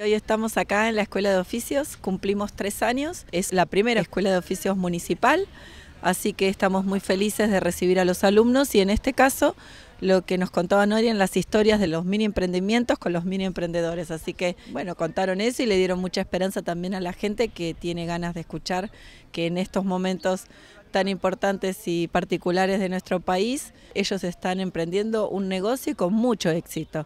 Hoy estamos acá en la Escuela de Oficios, cumplimos tres años, es la primera Escuela de Oficios municipal, así que estamos muy felices de recibir a los alumnos y en este caso lo que nos contaban hoy en las historias de los mini emprendimientos con los mini emprendedores, así que bueno, contaron eso y le dieron mucha esperanza también a la gente que tiene ganas de escuchar que en estos momentos tan importantes y particulares de nuestro país, ellos están emprendiendo un negocio con mucho éxito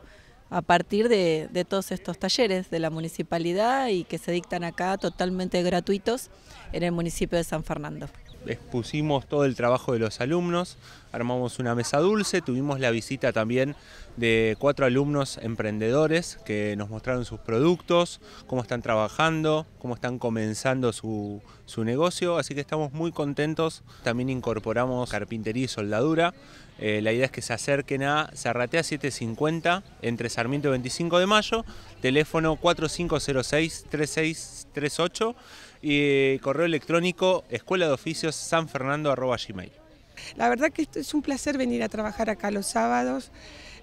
a partir de, todos estos talleres de la municipalidad y que se dictan acá totalmente gratuitos en el municipio de San Fernando expusimos todo el trabajo de los alumnos, armamos una mesa dulce, tuvimos la visita también de cuatro alumnos emprendedores que nos mostraron sus productos, cómo están trabajando, cómo están comenzando su, negocio, así que estamos muy contentos. También incorporamos carpintería y soldadura. Eh, la idea es que se acerquen a Zarratea 750 entre Sarmiento y 25 de Mayo, teléfono 4506-3638 y correo electrónico escuela de oficios sanfernando.gmail. La verdad que es un placer venir a trabajar acá los sábados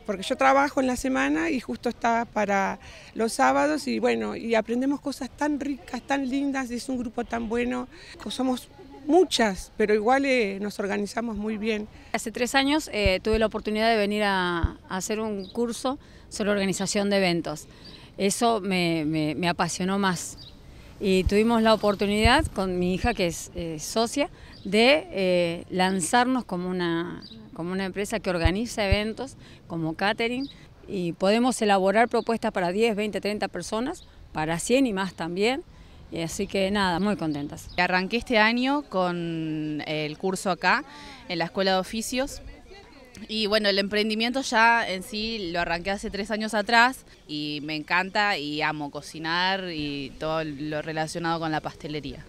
porque yo trabajo en la semana y justo está para los sábados y bueno, y aprendemos cosas tan ricas, tan lindas, es un grupo tan bueno, somos muchas, pero igual eh, nos organizamos muy bien. Hace tres años eh, tuve la oportunidad de venir a, hacer un curso sobre organización de eventos. Eso me, apasionó más. Y tuvimos la oportunidad con mi hija, que es eh, socia, de lanzarnos como una como una empresa que organiza eventos como catering y podemos elaborar propuestas para 10, 20, 30 personas, para 100 y más también. Y así que nada, muy contentas. Arranqué este año con el curso acá en la Escuela de Oficios. Y bueno, el emprendimiento ya en sí lo arranqué hace tres años atrás y me encanta y amo cocinar y todo lo relacionado con la pastelería.